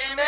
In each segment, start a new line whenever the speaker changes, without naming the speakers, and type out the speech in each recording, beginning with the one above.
Amen.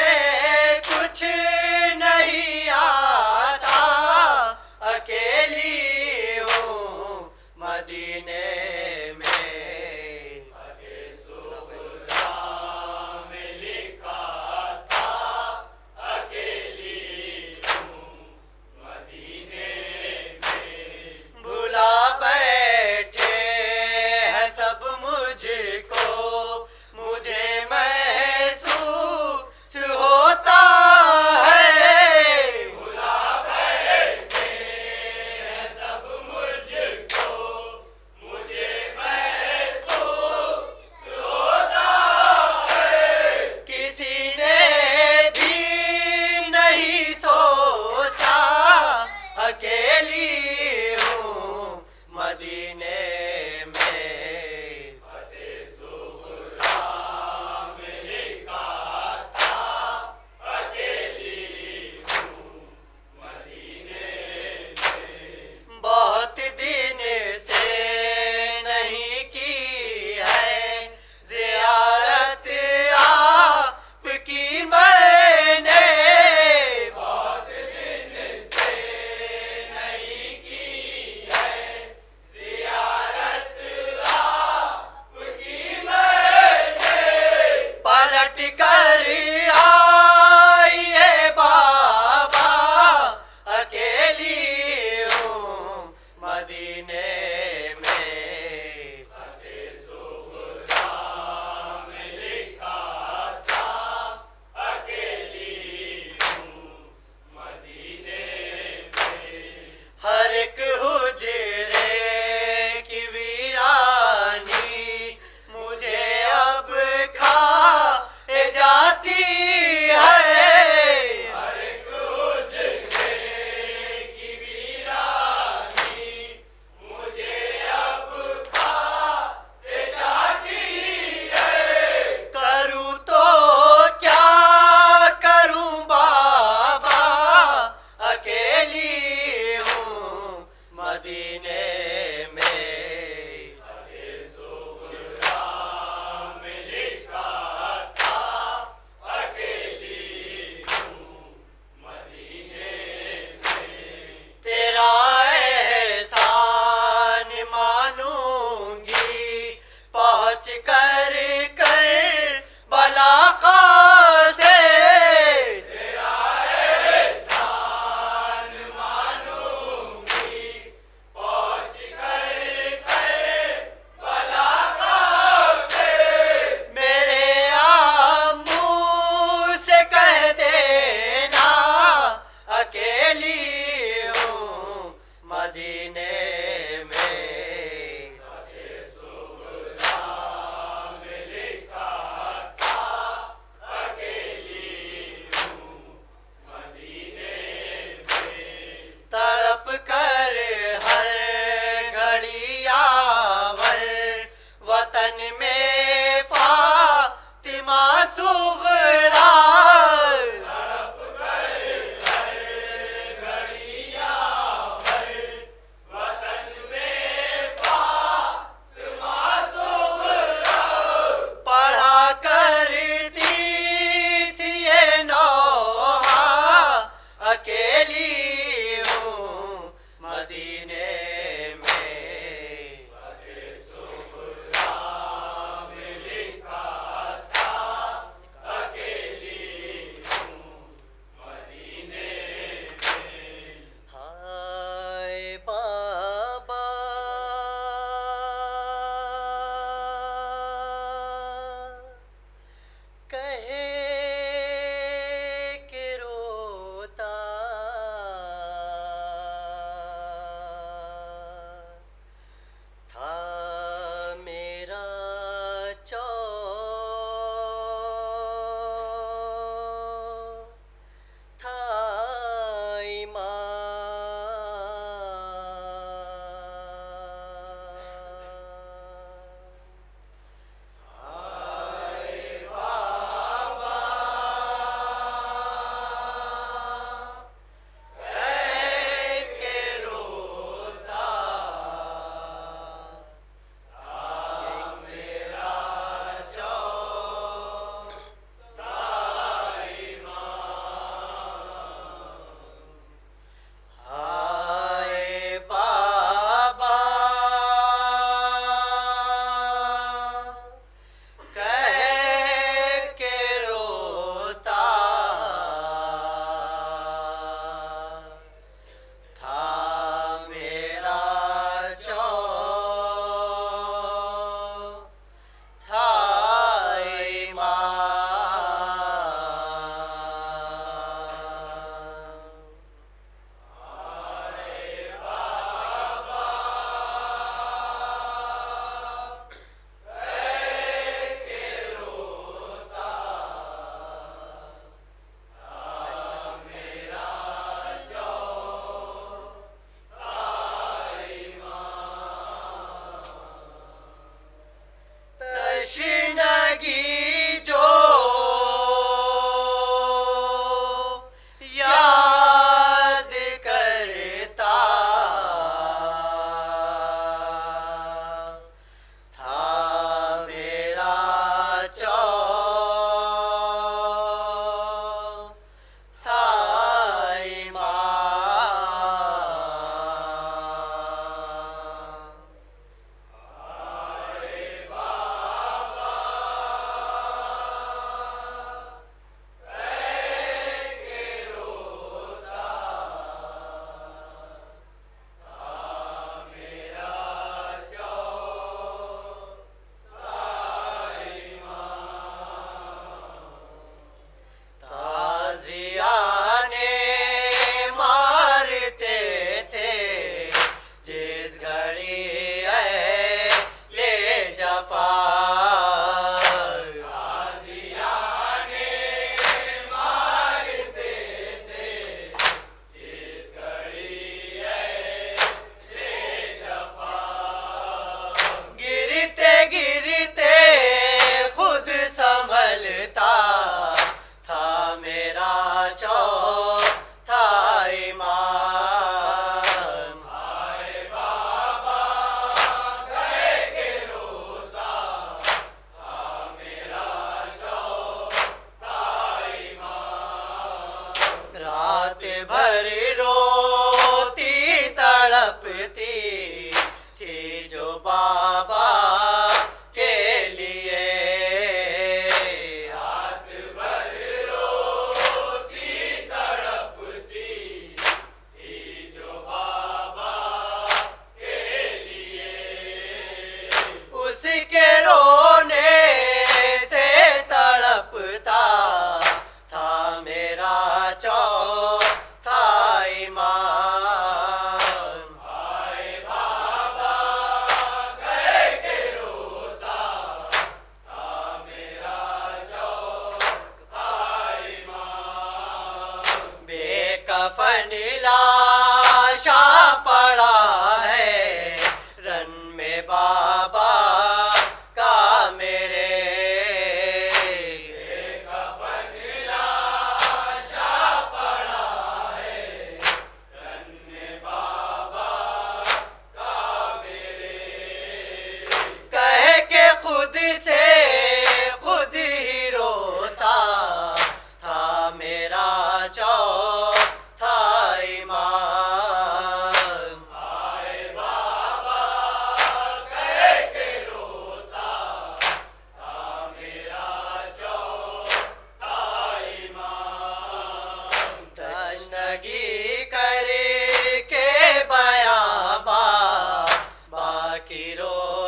চির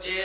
Chỉ